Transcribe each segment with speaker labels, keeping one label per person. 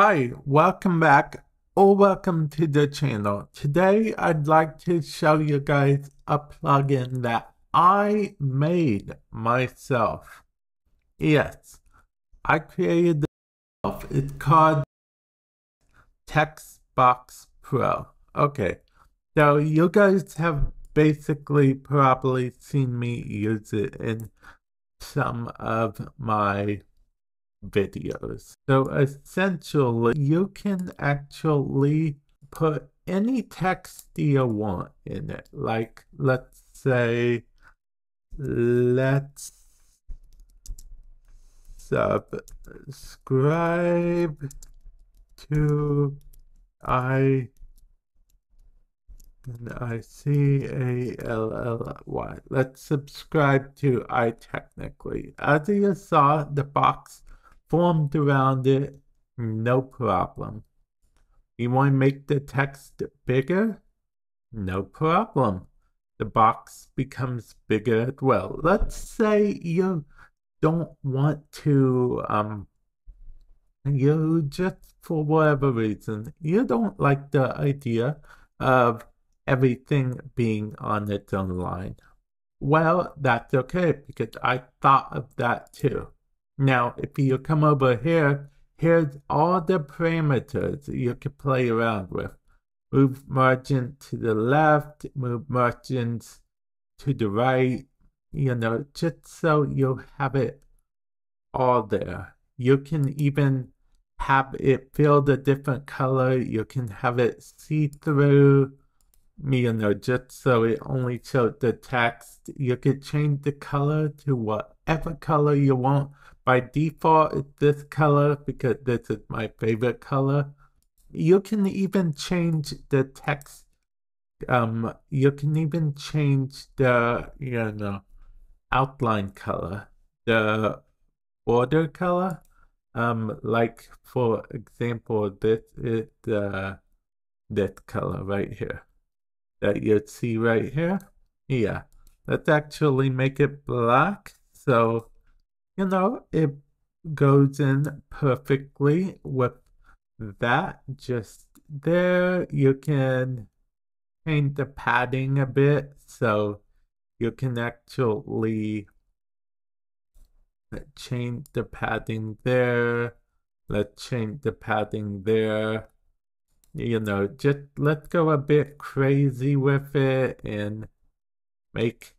Speaker 1: Hi, welcome back or welcome to the channel. Today I'd like to show you guys a plugin that I made myself. Yes, I created myself. It's called Text Box Pro. Okay, so you guys have basically probably seen me use it in some of my videos. So essentially, you can actually put any text you want in it. Like, let's say, let's subscribe to I I C A L L Y. Let's subscribe to iTechnically. As you saw, the box formed around it, no problem. You want to make the text bigger? No problem. The box becomes bigger as well. Let's say you don't want to, um, you just for whatever reason, you don't like the idea of everything being on its own line. Well, that's okay because I thought of that too. Now, if you come over here, here's all the parameters you can play around with. Move margin to the left, move margins to the right, you know, just so you have it all there. You can even have it filled a different color. You can have it see-through, you know, just so it only shows the text. You could change the color to whatever color you want by default, it's this color because this is my favorite color. You can even change the text. Um, you can even change the, you know, outline color, the border color. Um, like for example, this is the this color right here that you see right here. Yeah, let's actually make it black. So you know, it goes in perfectly with that just there. You can change the padding a bit so you can actually change the padding there. Let's change the padding there. You know, just let's go a bit crazy with it and make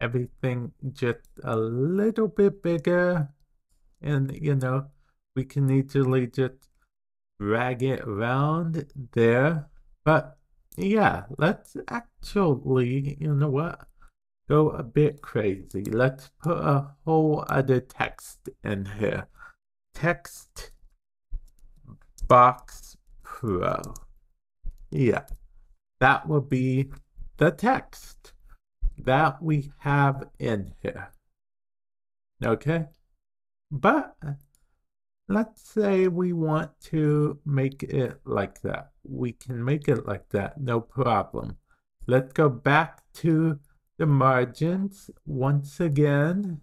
Speaker 1: everything just a little bit bigger. And you know we can easily just drag it around there. But yeah let's actually you know what? Go a bit crazy. Let's put a whole other text in here. Text box pro. Yeah that will be the text that we have in here. Okay? But let's say we want to make it like that. We can make it like that, no problem. Let's go back to the margins once again.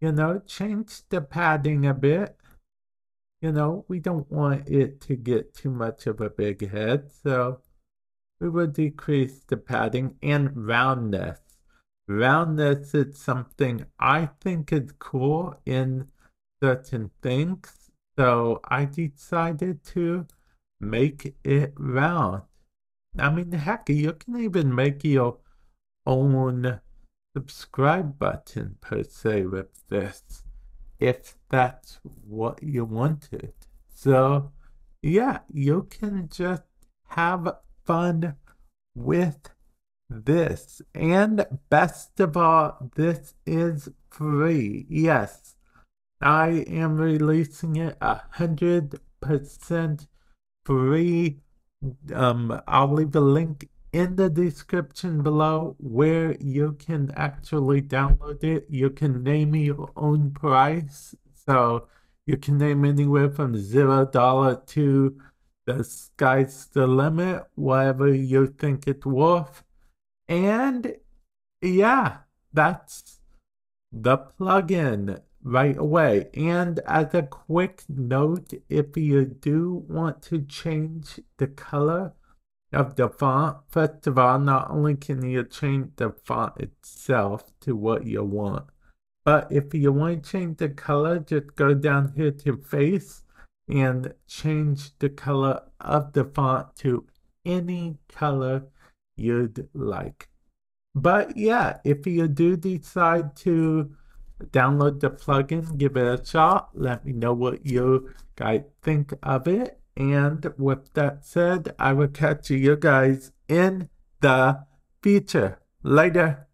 Speaker 1: You know, change the padding a bit. You know, we don't want it to get too much of a big head, so we will decrease the padding and roundness roundness is something I think is cool in certain things. So I decided to make it round. I mean, heck, you can even make your own subscribe button per se with this if that's what you wanted. So, yeah, you can just have fun with this. And best of all, this is free. Yes, I am releasing it a hundred percent free. Um, I'll leave a link in the description below where you can actually download it. You can name your own price. So you can name anywhere from zero dollar to the sky's the limit, whatever you think it's worth. And yeah, that's the plugin. right away. And as a quick note, if you do want to change the color of the font, first of all, not only can you change the font itself to what you want, but if you want to change the color, just go down here to face and change the color of the font to any color you'd like. But yeah, if you do decide to download the plugin, give it a shot. Let me know what you guys think of it. And with that said, I will catch you guys in the future. Later.